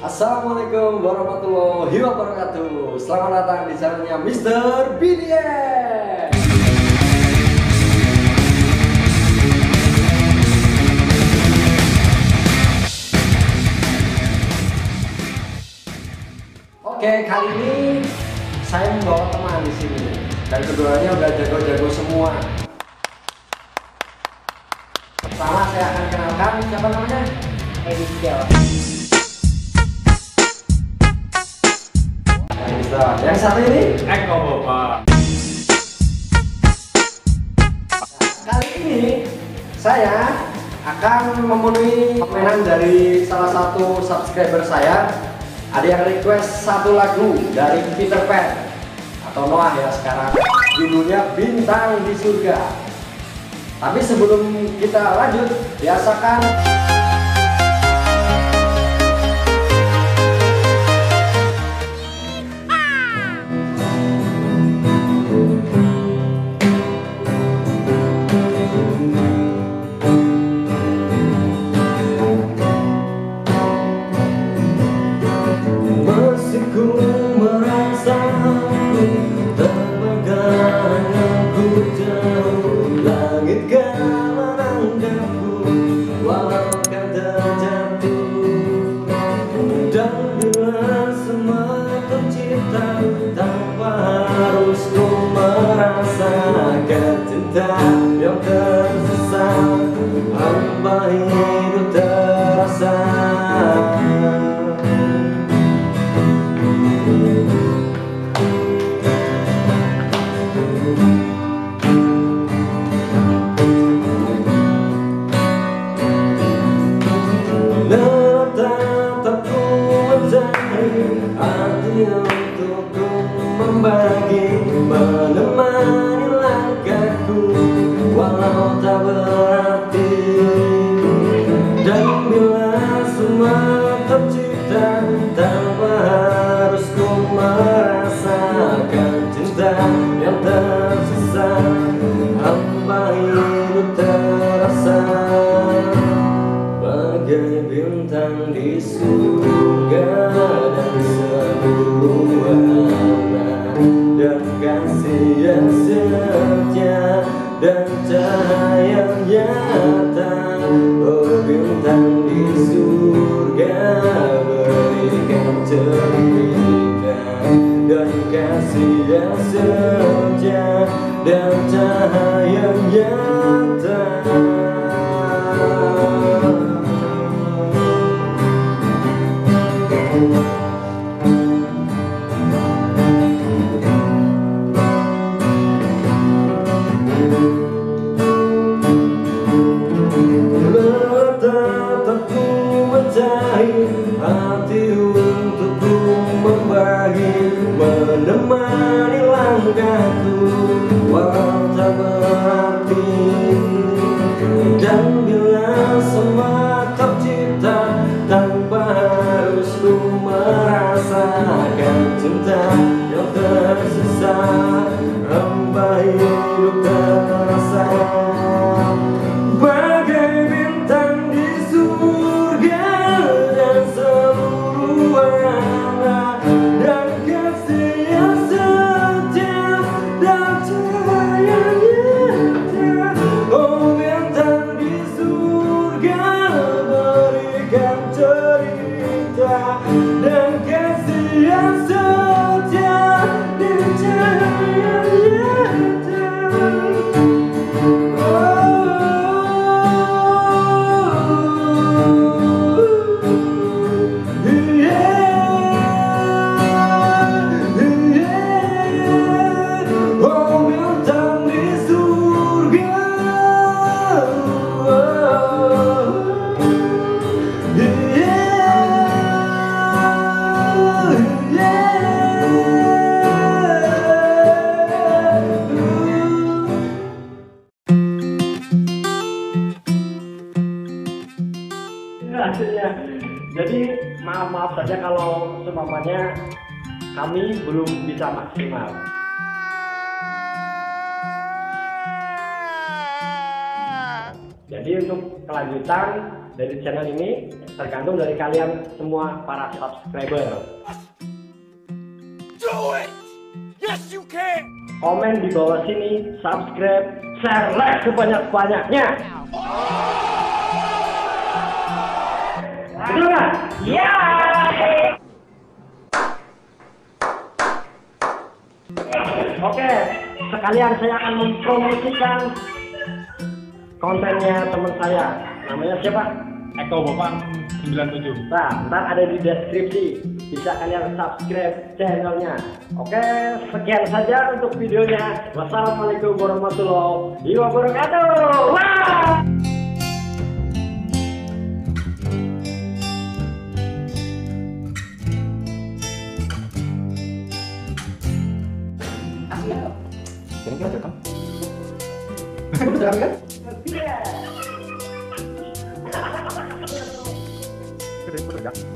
Assalamualaikum warahmatullahi wabarakatuh Selamat datang di channelnya Mr. BDS Oke, kali ini saya membawa teman di sini dan keduanya udah jago-jago semua. Pertama saya akan kenalkan siapa namanya? Angel. Nah, Yang satu ini Eko Bapak. kali ini saya akan memenuhi permainan dari salah satu subscriber saya. Ada yang request satu lagu dari Peter Pan atau Noah ya sekarang. Judulnya Bintang di Surga. Tapi sebelum kita lanjut, biasakan yang tersisa Hamba hidup terasa hidup terasa Bagai bintang di surga dan seluruh Dan kasih yang dan cahaya nyata. Oh bintang di surga berikan cerita Dan kasih yang maaf saja kalau seumpamanya kami belum bisa maksimal. Jadi untuk kelanjutan dari channel ini tergantung dari kalian semua para subscriber. Do it! Yes, you can! Komen di bawah sini, subscribe, share, like sebanyak-banyaknya. Betul nggak? Ya. Oke, sekalian saya akan mempromosikan kontennya teman saya. Namanya siapa? Eko Bopang 97 Nah, ntar ada di deskripsi. Bisa kalian subscribe channelnya. Oke, sekian saja untuk videonya. Wassalamualaikum warahmatullahi wabarakatuh. Wah! Kira-kira direkam? Udah kan? Kakak.